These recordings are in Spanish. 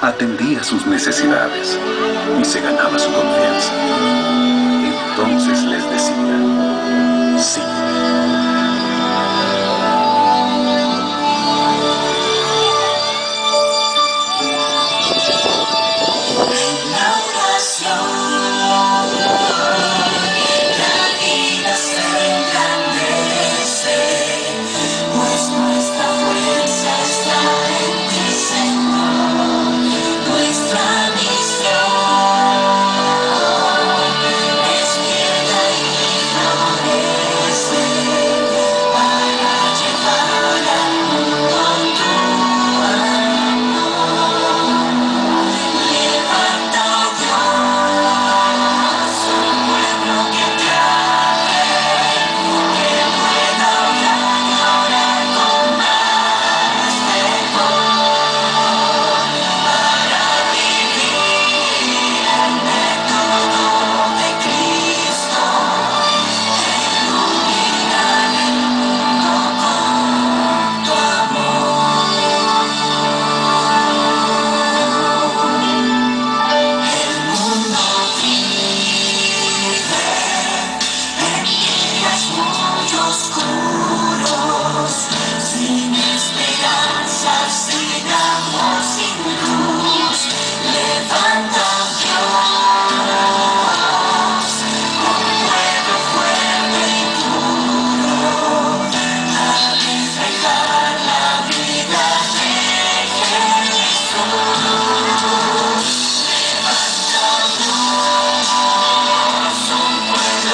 atendía sus necesidades y se ganaba su confianza.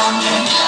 wondering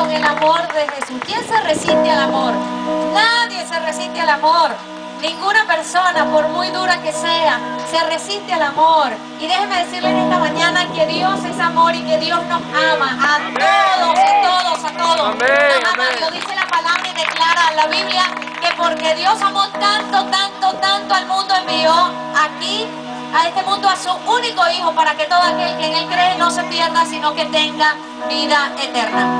el amor de Jesús. ¿Quién se resiste al amor? Nadie se resiste al amor. Ninguna persona, por muy dura que sea, se resiste al amor. Y déjeme decirle en esta mañana que Dios es amor y que Dios nos ama a todos, a todos, a todos. Amén, Nos ama. amén. Dios dice la palabra y declara la Biblia que porque Dios amó tanto, tanto, tanto al mundo, envió aquí a este mundo a su único hijo para que todo aquel que en él cree no se pierda, sino que tenga vida eterna.